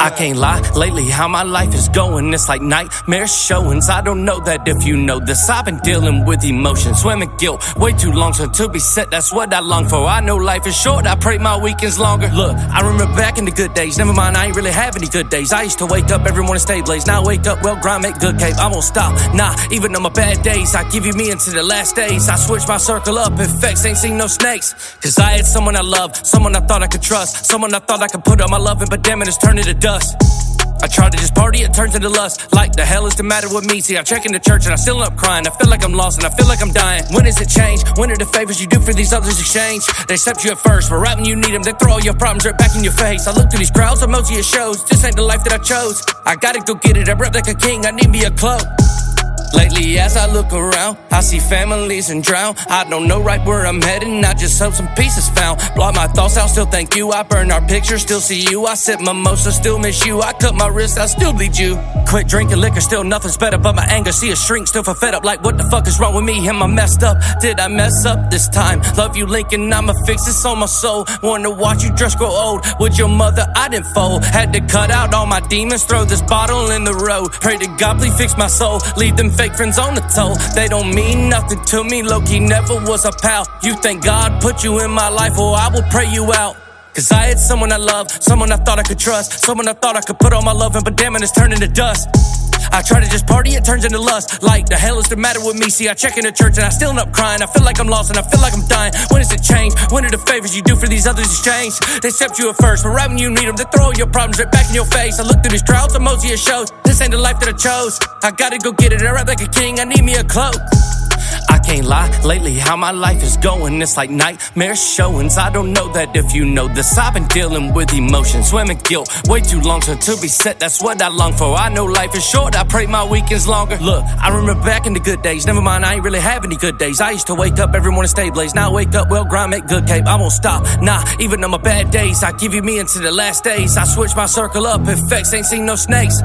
I can't lie, lately how my life is going, it's like nightmare showings. I don't know that if you know this, I've been dealing with emotions, swimming guilt way too long, so to be set, that's what I long for. I know life is short, I pray my weekends longer. Look, I remember back in the good days, never mind, I ain't really have any good days. I used to wake up every morning, stay blaze. Now I wake up, well, grind, make good cape. I won't stop, nah, even on my bad days, I give you me into the last days. I switch my circle up, effects ain't seen no snakes. Cause I had someone I loved, someone I thought I could trust, someone I thought I could put on my loving, but damn it, it's turned to dust. I try to just party, it turns into lust. Like the hell is the matter with me? See, I check the church and I still end up crying. I feel like I'm lost and I feel like I'm dying. When does it change? When are the favors you do for these others exchange? They accept you at first, but right when you need them, they throw all your problems right back in your face. I look through these crowds, emoji it shows. This ain't the life that I chose. I gotta go get it, I rep like a king, I need me a cloak. Lately, as I look around, I see families and drown. I don't know right where I'm heading, I just hope some peace is found. Block my thoughts out, still thank you. I burn our pictures, still see you. I sip mimosa, still miss you. I cut my wrist, I still bleed you. Quit drinking liquor, still nothing's better but my anger. See a shrink, still for fed up. Like, what the fuck is wrong with me? Am I messed up? Did I mess up this time? Love you, Lincoln, I'ma fix this on my soul. Wanna watch you just grow old. With your mother, I didn't fold. Had to cut out all my demons, throw this bottle in the road. Pray to God, please fix my soul. Leave them fake friends on the toe. They don't mean nothing to me. Loki never was a pal. You think God put you in my life, or I will pray you out. Cause I had someone I loved, someone I thought I could trust, someone I thought I could put all my love in, but damn it, it's turning to dust. I try to just party, it turns into lust. Like, the hell is the matter with me? See, I check into church and I still end up crying. I feel like I'm lost and I feel like I'm dying. When does it change? When are the favors you do for these others exchange? They accept you at first, but right when you need them, they throw your problems right back in your face. I look through these crowds, emoji it shows. This ain't the life that I chose. I gotta go get it, I rap like a king, I need me a cloak. Can't lie, lately how my life is going, it's like nightmare showings. I don't know that if you know this, I've been dealing with emotions, swimming guilt way too long, so to be set, that's what I long for. I know life is short, I pray my weekends longer. Look, I remember back in the good days, never mind, I ain't really have any good days. I used to wake up every morning, stay blaze. Now I wake up, well, grind, make good cape. I won't stop, nah, even on my bad days, I give you me into the last days. I switch my circle up, effects ain't seen no snakes.